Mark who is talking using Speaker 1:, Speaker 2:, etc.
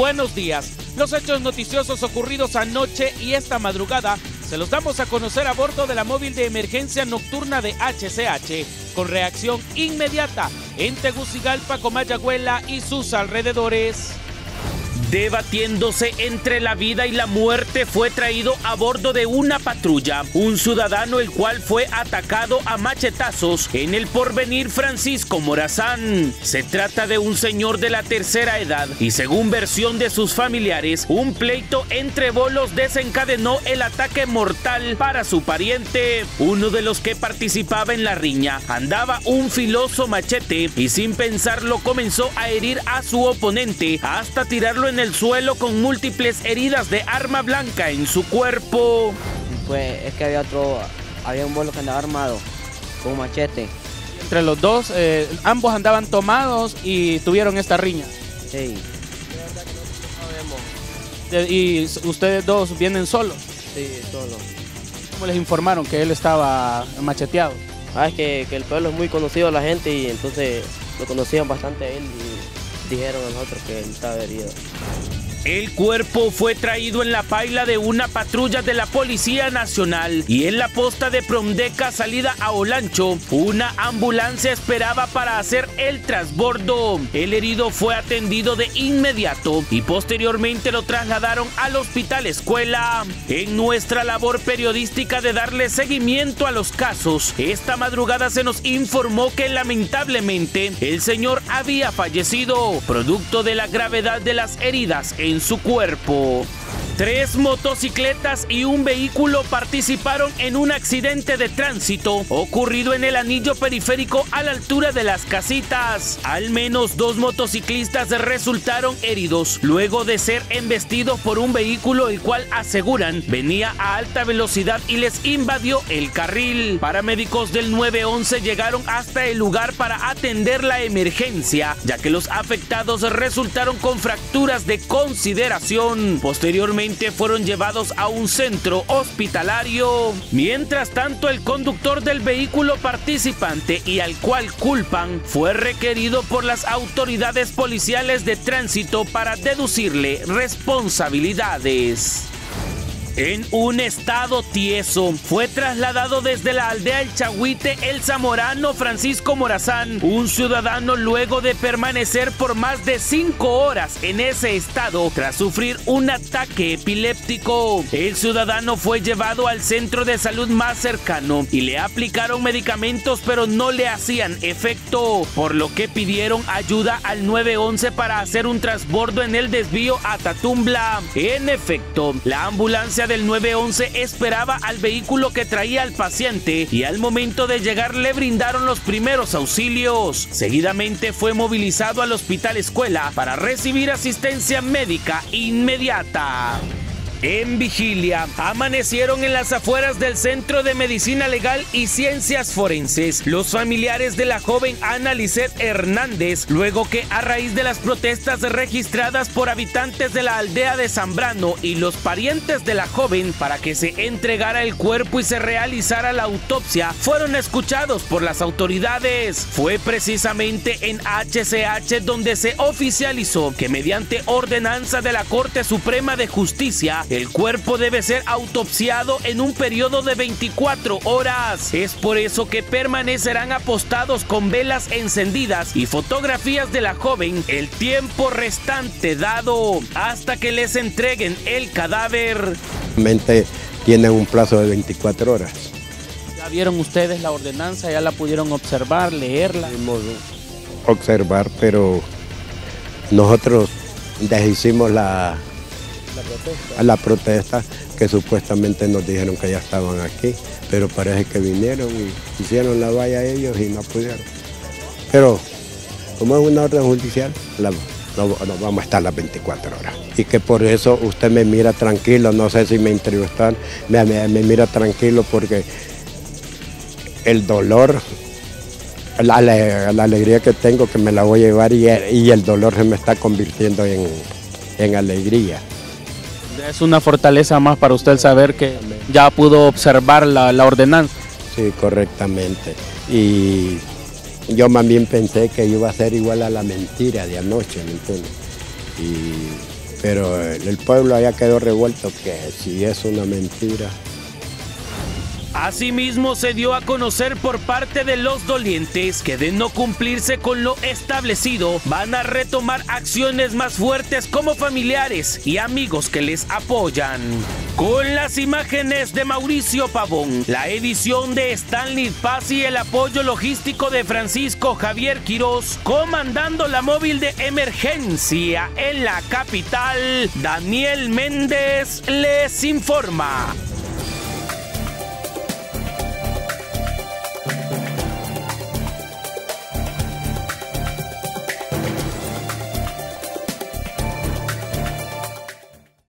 Speaker 1: buenos días. Los hechos noticiosos ocurridos anoche y esta madrugada se los damos a conocer a bordo de la móvil de emergencia nocturna de HCH, con reacción inmediata en Tegucigalpa, Comayagüela y sus alrededores. Debatiéndose entre la vida y la muerte fue traído a bordo de una patrulla, un ciudadano el cual fue atacado a machetazos en el porvenir Francisco Morazán. Se trata de un señor de la tercera edad y según versión de sus familiares, un pleito entre bolos desencadenó el ataque mortal para su pariente. Uno de los que participaba en la riña andaba un filoso machete y sin pensarlo comenzó a herir a su oponente hasta tirarlo en el suelo con múltiples heridas de arma blanca en su cuerpo.
Speaker 2: Pues es que había otro, había un bolo que andaba armado con un machete.
Speaker 1: Entre los dos, eh, ambos andaban tomados y tuvieron esta riña.
Speaker 2: Sí,
Speaker 1: Y ustedes dos vienen solos.
Speaker 2: sí, solo.
Speaker 1: ¿Cómo les informaron que él estaba macheteado?
Speaker 2: Ah, es que, que el pueblo es muy conocido a la gente y entonces lo conocían bastante a él y dijeron a nosotros que él estaba herido.
Speaker 1: El cuerpo fue traído en la paila de una patrulla de la Policía Nacional y en la posta de Promdeca salida a Olancho, una ambulancia esperaba para hacer el transbordo. El herido fue atendido de inmediato y posteriormente lo trasladaron al hospital escuela. En nuestra labor periodística de darle seguimiento a los casos, esta madrugada se nos informó que lamentablemente el señor había fallecido, producto de la gravedad de las heridas en su cuerpo. Tres motocicletas y un vehículo participaron en un accidente de tránsito ocurrido en el anillo periférico a la altura de las casitas. Al menos dos motociclistas resultaron heridos luego de ser embestidos por un vehículo el cual aseguran venía a alta velocidad y les invadió el carril. Paramédicos del 911 llegaron hasta el lugar para atender la emergencia, ya que los afectados resultaron con fracturas de consideración. Posteriormente fueron llevados a un centro hospitalario. Mientras tanto, el conductor del vehículo participante y al cual culpan fue requerido por las autoridades policiales de tránsito para deducirle responsabilidades. En un estado tieso, fue trasladado desde la aldea El Chahuite el zamorano Francisco Morazán, un ciudadano luego de permanecer por más de cinco horas en ese estado tras sufrir un ataque epiléptico. El ciudadano fue llevado al centro de salud más cercano y le aplicaron medicamentos pero no le hacían efecto, por lo que pidieron ayuda al 911 para hacer un transbordo en el desvío a Tatumbla. En efecto, la ambulancia del 911 esperaba al vehículo que traía al paciente y al momento de llegar le brindaron los primeros auxilios. Seguidamente fue movilizado al hospital escuela para recibir asistencia médica inmediata. En vigilia, amanecieron en las afueras del Centro de Medicina Legal y Ciencias Forenses los familiares de la joven Ana Lisset Hernández, luego que a raíz de las protestas registradas por habitantes de la aldea de Zambrano y los parientes de la joven para que se entregara el cuerpo y se realizara la autopsia, fueron escuchados por las autoridades. Fue precisamente en HCH donde se oficializó que mediante ordenanza de la Corte Suprema de Justicia, el cuerpo debe ser autopsiado en un periodo de 24 horas. Es por eso que permanecerán apostados con velas encendidas y fotografías de la joven el tiempo restante dado hasta que les entreguen el cadáver.
Speaker 3: Tienen un plazo de 24 horas.
Speaker 1: Ya vieron ustedes la ordenanza, ya la pudieron observar, leerla.
Speaker 3: Pudimos observar, pero nosotros deshicimos la, la protesta que supuestamente nos dijeron que ya estaban aquí, pero parece que vinieron y hicieron la valla ellos y no pudieron. Pero como es una orden judicial, la- no, no vamos a estar las 24 horas. Y que por eso usted me mira tranquilo, no sé si me entrevistan, me, mira tranquilo porque el dolor, la, ale- la alegría que tengo que me la voy a llevar y, y el dolor se me está convirtiendo en, en alegría.
Speaker 1: Es una fortaleza más para usted saber que ya pudo observar la, la ordenanza.
Speaker 3: Sí, correctamente. Y yo bien pensé que iba a ser igual a la mentira de anoche, ¿me entiendes? Y pero el pueblo allá quedó revuelto que si es una mentira.
Speaker 1: Asimismo, se dio a conocer por parte de los dolientes que de no cumplirse con lo establecido, van a retomar acciones más fuertes como familiares y amigos que les apoyan. Con las imágenes de Mauricio Pavón, la edición de Stanley Paz y el apoyo logístico de Francisco Javier Quirós, comandando la móvil de emergencia en la capital, Daniel Méndez les informa.